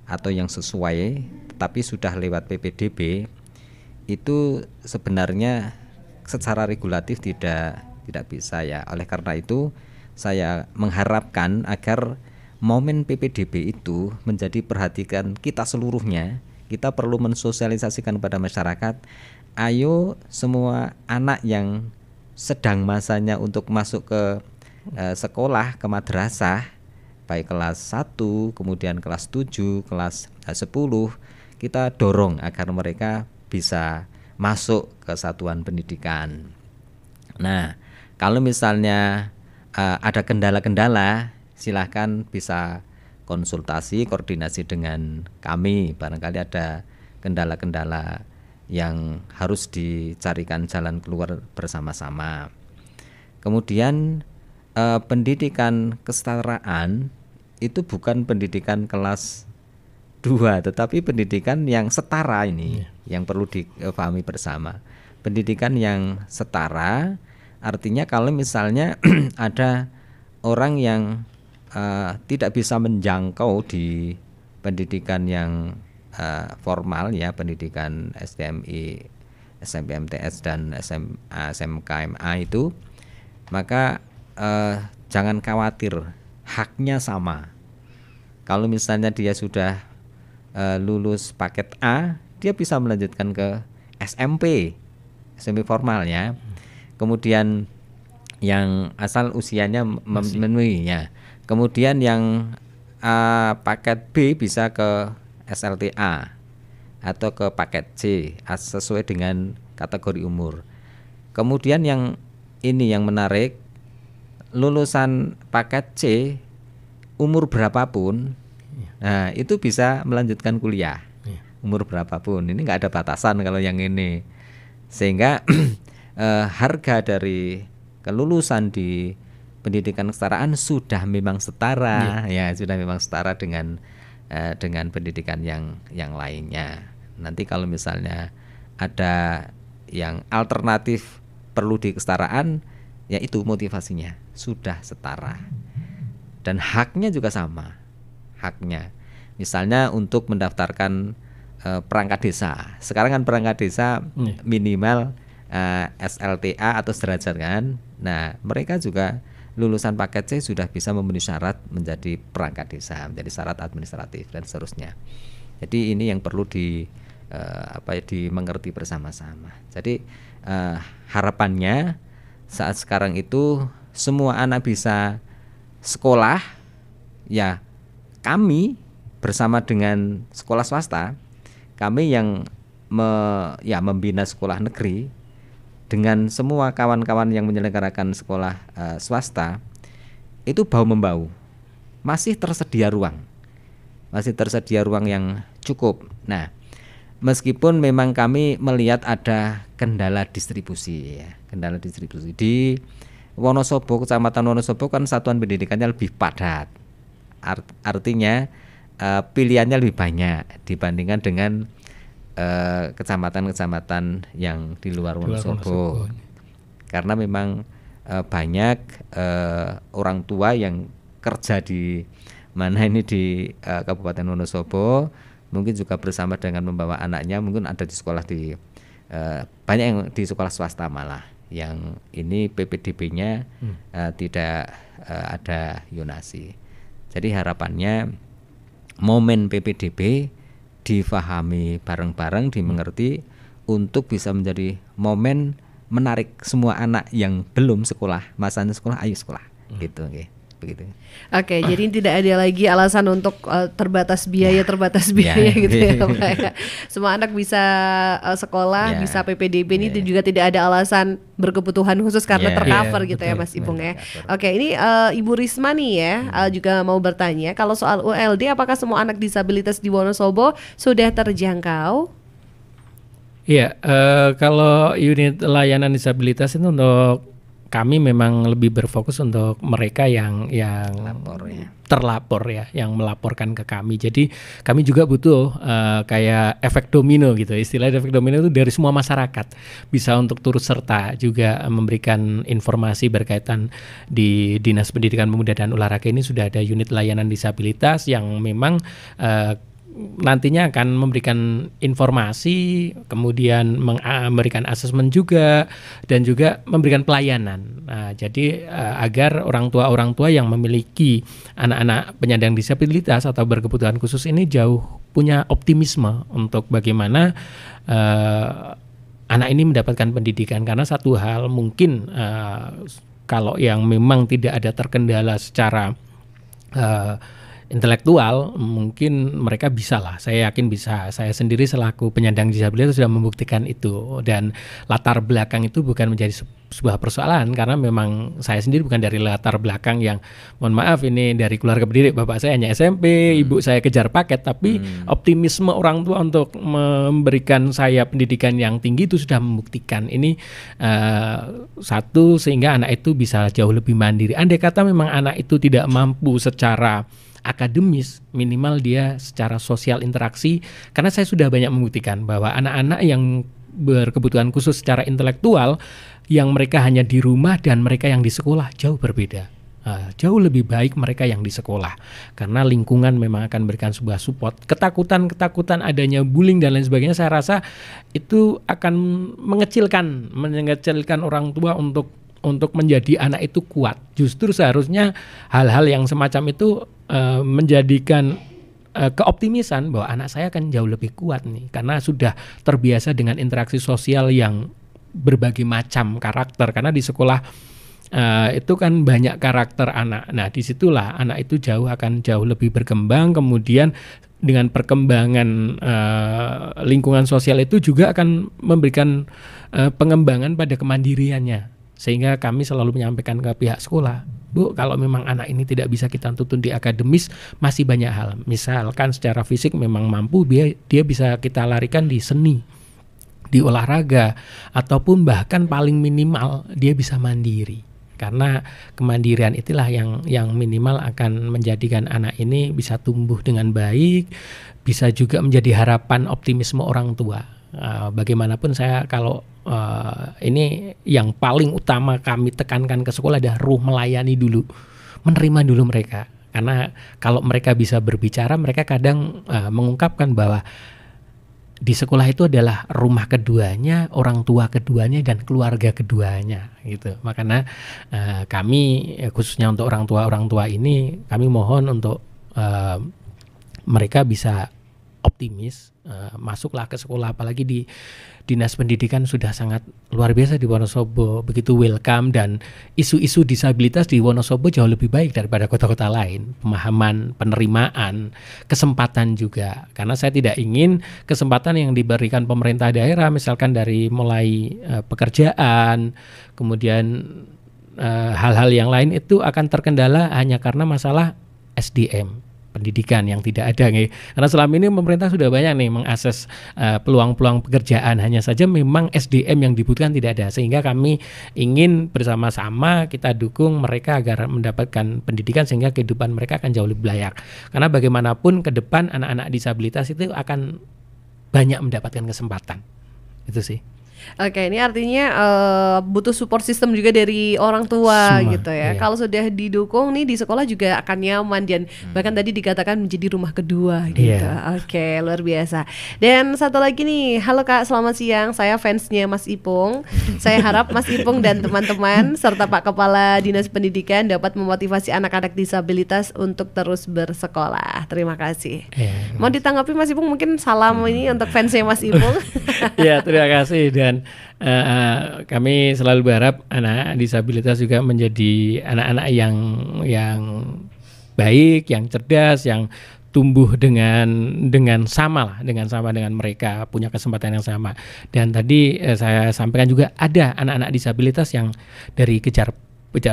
B: atau yang sesuai tapi sudah lewat PPDB itu sebenarnya secara regulatif tidak tidak bisa ya. Oleh karena itu saya mengharapkan agar momen PPDB itu menjadi perhatikan kita seluruhnya. Kita perlu mensosialisasikan kepada masyarakat, ayo semua anak yang sedang masanya untuk masuk ke eh, sekolah, ke madrasah, baik kelas 1, kemudian kelas 7, kelas eh, 10, kita dorong agar mereka bisa masuk ke satuan pendidikan. Nah, kalau misalnya uh, ada kendala-kendala, silahkan bisa konsultasi, koordinasi dengan kami. Barangkali ada kendala-kendala yang harus dicarikan jalan keluar bersama-sama. Kemudian uh, pendidikan kesetaraan itu bukan pendidikan kelas dua, tetapi pendidikan yang setara ini yeah. yang perlu dipahami bersama. Pendidikan yang setara artinya kalau misalnya ada orang yang uh, tidak bisa menjangkau di pendidikan yang uh, formal ya pendidikan STMI, SMPMTS dan SMA, SMKMA itu maka uh, jangan khawatir haknya sama. Kalau misalnya dia sudah uh, lulus paket A, dia bisa melanjutkan ke SMP, SMP formalnya. Kemudian yang asal usianya memenuhi ya. Kemudian yang uh, paket B bisa ke SLTA atau ke paket C sesuai dengan kategori umur. Kemudian yang ini yang menarik lulusan paket C umur berapapun. Nah itu bisa melanjutkan kuliah. Iya. umur berapapun. Ini nggak ada batasan kalau yang ini. Sehingga eh, harga dari kelulusan di pendidikan kesetaraan sudah memang setara. Yeah. ya sudah memang setara dengan eh, dengan pendidikan yang yang lainnya. Nanti kalau misalnya ada yang alternatif perlu di kesetaraan ya itu motivasinya sudah setara. Dan haknya juga sama haknya. Misalnya untuk mendaftarkan uh, perangkat desa. Sekarang kan perangkat desa iya. minimal uh, eh, SLTA atau sederajat kan? Nah mereka juga lulusan paket C sudah bisa memenuhi syarat menjadi perangkat desa menjadi syarat administratif dan seterusnya. Jadi ini yang perlu di uh, apa ya dimengerti bersama-sama. Jadi uh, harapannya saat sekarang itu semua anak bisa sekolah ya kami bersama dengan sekolah swasta kami yang me, ya membina sekolah negeri dengan semua kawan-kawan yang menyelenggarakan sekolah uh, swasta itu bau membau. Masih tersedia ruang. Masih tersedia ruang yang cukup. Nah meskipun memang kami melihat ada kendala distribusi ya kendala distribusi. Di Wonosobo kecamatan Wonosobo kan satuan pendidikannya lebih padat Art, artinya uh, pilihannya lebih banyak dibandingkan dengan kecamatan kecamatan-kecamatan yang di luar Wonosobo, Wonosobo. karena memang uh, banyak uh, orang tua yang kerja di mana ini di uh, Kabupaten Wonosobo mungkin juga bersama dengan membawa anaknya mungkin ada di sekolah di uh, banyak yang di sekolah swasta malah yang ini PPDB-nya hmm. uh, tidak uh, ada yonasi. Jadi harapannya momen PPDB difahami bareng-bareng, dimengerti untuk bisa menjadi momen menarik semua anak yang belum sekolah, masanya sekolah, ayo sekolah, hmm. gitu. Okay
A: begitu. Oke, okay, jadi tidak ada lagi alasan untuk uh, terbatas biaya, ya. terbatas ya. biaya ya. gitu ya, Pak. Ya. Semua anak bisa uh, sekolah, ya. bisa PPDB ini ya. juga tidak ada alasan berkebutuhan khusus karena ya. tercover ya, gitu betul. ya, Mas Ipung ya. Oke, okay, ini uh, Ibu Risma nih ya hmm. uh, juga mau bertanya, kalau soal ULD, apakah semua anak disabilitas di Wonosobo sudah terjangkau?
C: Iya, uh, kalau unit layanan disabilitas itu untuk kami memang lebih berfokus untuk mereka yang yang Lapor, ya. terlapor ya, yang melaporkan ke kami. Jadi kami juga butuh uh, kayak efek domino gitu. Istilah efek domino itu dari semua masyarakat bisa untuk turut serta juga memberikan informasi berkaitan di Dinas Pendidikan Pemuda dan Olahraga ini sudah ada unit layanan disabilitas yang memang uh, nantinya akan memberikan informasi, kemudian memberikan asesmen juga, dan juga memberikan pelayanan. Nah, jadi uh, agar orang tua orang tua yang memiliki anak-anak penyandang disabilitas atau berkebutuhan khusus ini jauh punya optimisme untuk bagaimana uh, anak ini mendapatkan pendidikan karena satu hal mungkin uh, kalau yang memang tidak ada terkendala secara uh, intelektual mungkin mereka bisa lah. Saya yakin bisa. Saya sendiri selaku penyandang disabilitas sudah membuktikan itu. Dan latar belakang itu bukan menjadi sebuah persoalan karena memang saya sendiri bukan dari latar belakang yang mohon maaf ini dari keluarga pendidik bapak saya hanya SMP hmm. ibu saya kejar paket. Tapi hmm. optimisme orang tua untuk memberikan saya pendidikan yang tinggi itu sudah membuktikan. Ini uh, satu sehingga anak itu bisa jauh lebih mandiri. Andai kata memang anak itu tidak mampu secara akademis minimal dia secara sosial interaksi. Karena saya sudah banyak membuktikan bahwa anak-anak yang berkebutuhan khusus secara intelektual yang mereka hanya di rumah dan mereka yang di sekolah jauh berbeda. Uh, jauh lebih baik mereka yang di sekolah. Karena lingkungan memang akan memberikan sebuah support. Ketakutan ketakutan adanya bullying dan lain sebagainya saya rasa itu akan mengecilkan mengecilkan orang tua untuk untuk menjadi anak itu kuat justru seharusnya hal-hal yang semacam itu uh, menjadikan uh, keoptimisan bahwa anak saya akan jauh lebih kuat nih karena sudah terbiasa dengan interaksi sosial yang berbagai macam karakter karena di sekolah Uh, itu kan banyak karakter anak. Nah, di situlah anak itu jauh akan jauh lebih berkembang. Kemudian dengan perkembangan uh, lingkungan sosial itu juga akan memberikan uh, pengembangan pada kemandiriannya. Sehingga kami selalu menyampaikan ke pihak sekolah, Bu, kalau memang anak ini tidak bisa kita tuntun di akademis, masih banyak hal. Misalkan secara fisik memang mampu, dia dia bisa kita larikan di seni di olahraga ataupun bahkan paling minimal dia bisa mandiri karena kemandirian itulah yang yang minimal akan menjadikan anak ini bisa tumbuh dengan baik, bisa juga menjadi harapan optimisme orang tua. Uh, bagaimanapun saya kalau uh, ini yang paling utama kami tekankan ke sekolah adalah ruh melayani dulu, menerima dulu mereka. Karena kalau mereka bisa berbicara, mereka kadang uh, mengungkapkan bahwa di sekolah itu adalah rumah keduanya, orang tua keduanya dan keluarga keduanya gitu. Makanya uh, kami khususnya untuk orang tua orang tua ini kami mohon untuk uh, mereka bisa optimis uh, masuklah ke sekolah apalagi di dinas pendidikan sudah sangat luar biasa di Wonosobo. Begitu welcome dan isu-isu disabilitas di Wonosobo jauh lebih baik daripada kota-kota lain. Pemahaman penerimaan kesempatan juga. Karena saya tidak ingin kesempatan yang diberikan pemerintah daerah misalkan dari mulai uh, pekerjaan kemudian eh, hal-hal uh, yang lain itu akan terkendala hanya karena masalah SDM pendidikan yang tidak ada nih. Karena selama ini pemerintah sudah banyak nih mengakses uh, peluang-peluang pekerjaan hanya saja memang SDM yang dibutuhkan tidak ada sehingga kami ingin bersama-sama kita dukung mereka agar mendapatkan pendidikan sehingga kehidupan mereka akan jauh lebih layak. Karena bagaimanapun ke depan anak-anak disabilitas itu akan banyak mendapatkan kesempatan. Itu sih.
A: Oke, ini artinya uh, butuh support system juga dari orang tua Semua, gitu ya. Iya. Kalau sudah didukung nih di sekolah juga akan nyaman dan hmm. bahkan tadi dikatakan menjadi rumah kedua gitu. Iya. Oke, luar biasa. Dan satu lagi nih, halo Kak, selamat siang. Saya fansnya Mas Ipung. Saya harap Mas Ipung dan teman-teman serta Pak Kepala Dinas Pendidikan dapat memotivasi anak-anak disabilitas untuk terus bersekolah. Terima kasih. Iya. Mau ditanggapi Mas Ipung mungkin salam ini untuk fansnya Mas Ipung.
C: Iya, terima kasih dan uh, kami selalu berharap anak disabilitas juga menjadi anak-anak yang yang baik, yang cerdas, yang tumbuh dengan dengan sama lah dengan sama dengan mereka punya kesempatan yang sama. Dan tadi eh, saya sampaikan juga ada anak-anak disabilitas yang dari kejar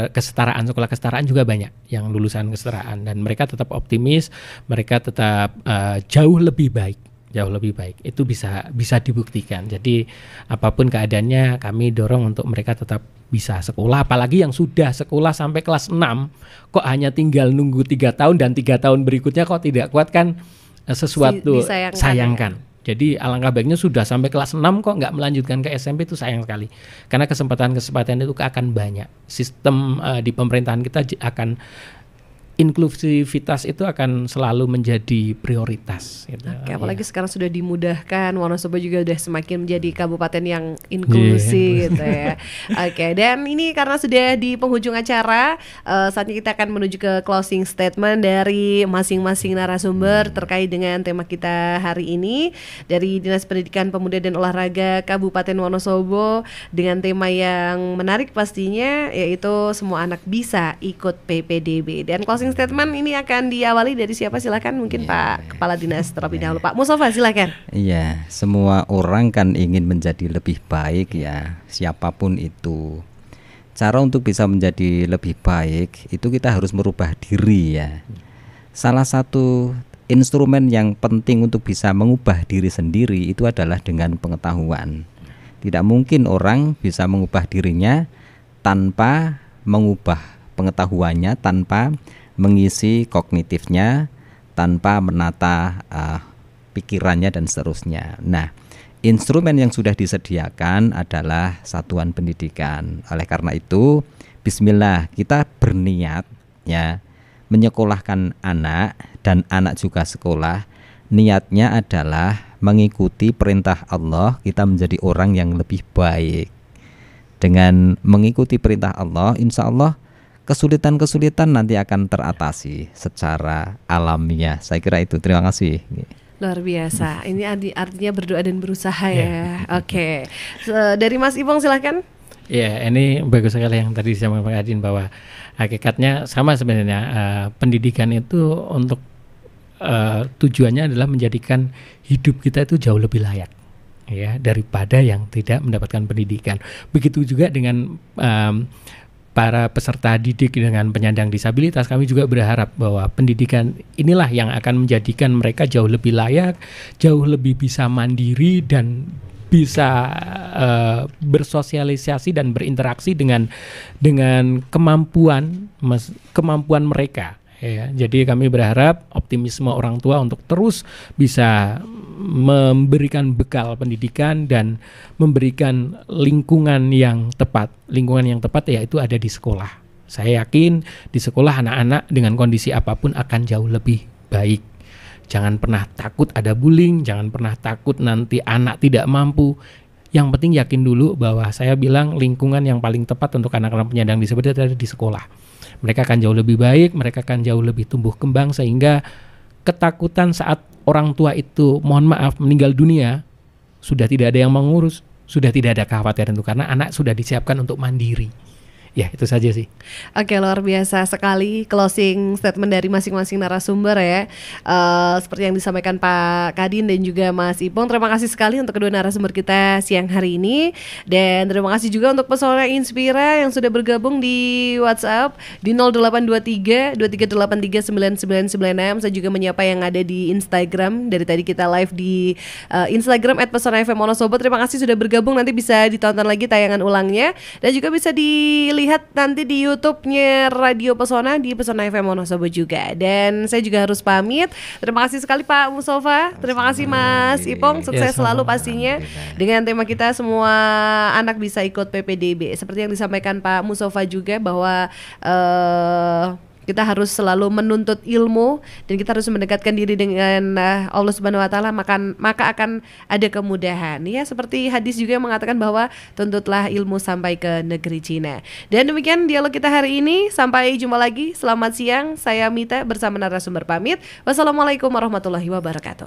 C: kesetaraan sekolah kesetaraan juga banyak yang lulusan kesetaraan. Dan mereka tetap optimis mereka tetap uh, jauh lebih baik jauh lebih baik. Itu bisa bisa dibuktikan. Jadi apa pun keadaannya kami dorong untuk mereka tetap bisa sekolah apalagi yang sudah sekolah sampai kelas 6 kok hanya tinggal nunggu tiga tahun dan tiga tahun berikutnya kok tidak kuat kan eh, sesuatu Disayangkan. sayangkan. Jadi alangkah baiknya sudah sampai kelas 6 kok nggak melanjutkan ke SMP itu sayang sekali. Karena kesempatan-kesempatan itu akan banyak. Sistem uh, di pemerintahan kita akan inklusivitas itu akan selalu menjadi prioritas.
A: Gitu. Oke, apalagi ya. sekarang sudah dimudahkan, Wonosobo juga sudah semakin menjadi kabupaten yang inklusi yeah. gitu ya. Oke, dan ini karena sudah di penghujung acara, uh, saatnya kita akan menuju ke closing statement dari masing-masing narasumber terkait dengan tema kita hari ini dari Dinas Pendidikan Pemuda dan Olahraga Kabupaten Wonosobo dengan tema yang menarik pastinya yaitu semua anak bisa ikut PPDB dan closing closing statement ini akan diawali dari siapa silakan mungkin yeah. Pak Kepala Dinas terlebih dahulu Pak Mustafa silakan.
B: Iya, semua orang kan ingin menjadi lebih baik ya, siapa pun itu. Cara untuk bisa menjadi lebih baik itu kita harus merubah diri ya. Salah satu instrumen yang penting untuk bisa mengubah diri sendiri itu adalah dengan pengetahuan. Tidak mungkin orang bisa mengubah dirinya tanpa mengubah pengetahuannya, tanpa mengisi kognitifnya tanpa menata uh, pikirannya dan seterusnya. Nah, instrumen yang sudah disediakan adalah satuan pendidikan. Oleh karena itu, bismillah kita berniat niatnya menyekolahkan anak dan anak juga sekolah, niatnya adalah mengikuti perintah Allah, kita menjadi orang yang lebih baik. Dengan mengikuti perintah Allah, insya Allah kesulitan-kesulitan nanti akan teratasi secara alamiah. Saya kira itu. Terima kasih.
A: Luar biasa. Ini artinya berdoa dan berusaha ya. ya. Oke. Okay. dari Mas Ipong silahkan.
C: Ya, ini bagus sekali yang tadi sama Pak Adin bahwa hakikatnya sama sebenarnya uh, pendidikan itu untuk uh, tujuannya adalah menjadikan hidup kita itu jauh lebih layak ya daripada yang tidak mendapatkan pendidikan. Begitu juga dengan um, para peserta didik dengan penyandang disabilitas, kami juga berharap bahwa pendidikan inilah yang akan menjadikan mereka jauh lebih layak, jauh lebih bisa mandiri dan bisa uh, bersosialisasi dan berinteraksi dengan dengan kemampuan mas, kemampuan mereka ya. Jadi kami berharap optimisme orang tua untuk terus bisa memberikan bekal pendidikan dan memberikan lingkungan yang tepat. Lingkungan yang tepat yaitu ada di sekolah. Saya yakin di sekolah anak-anak dengan kondisi apa pun akan jauh lebih baik. Jangan pernah takut ada bullying, jangan pernah takut nanti anak tidak mampu. Yang penting yakin dulu bahwa saya bilang lingkungan yang paling tepat untuk anak-anak penyandang disabilitas ada di sekolah. Mereka akan jauh lebih baik, mereka akan jauh lebih tumbuh kembang sehingga ketakutan saat orang tua itu mohon maaf meninggal dunia sudah tidak ada yang mengurus, sudah tidak ada kekhawatiran itu karena anak sudah disiapkan untuk mandiri. Ya, itu saja sih.
A: Oke, luar biasa sekali closing statement dari masing-masing narasumber ya. Uh, seperti yang disampaikan Pak Kadin dan juga Mas Ipong. Terima kasih sekali untuk kedua narasumber kita siang hari ini dan terima kasih juga untuk pesona Inspira yang sudah bergabung di WhatsApp di 0823 23839996. Saya juga menyapa yang ada di Instagram. Dari tadi kita live di uh, Instagram @pesona_fm_monosobat. Terima kasih sudah bergabung. Nanti bisa ditonton lagi tayangan ulangnya dan juga bisa dilihat lihat nanti di YouTube-nya Radio Pesona di Pesona FM Wonosobo juga. Dan saya juga harus pamit. Terima kasih sekali Pak Musofa. Terima kasih Mas Ipong. Sukses ya, selalu pastinya dengan tema kita semua anak bisa ikut PPDB. Seperti yang disampaikan Pak Musofa juga bahwa uh, kita harus selalu menuntut ilmu dan kita harus mendekatkan diri dengan uh, Allah Subhanahu wa taala maka maka akan ada kemudahan ya seperti hadis juga yang mengatakan bahwa tuntutlah ilmu sampai ke negeri Cina. Dan demikian dialog kita hari ini sampai jumpa lagi. Selamat siang. Saya Mita bersama narasumber pamit. Wassalamualaikum warahmatullahi wabarakatuh.